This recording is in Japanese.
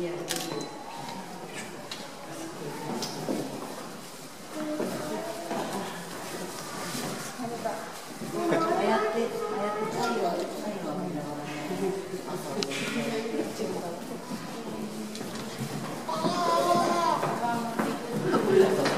Yeah. 몰라.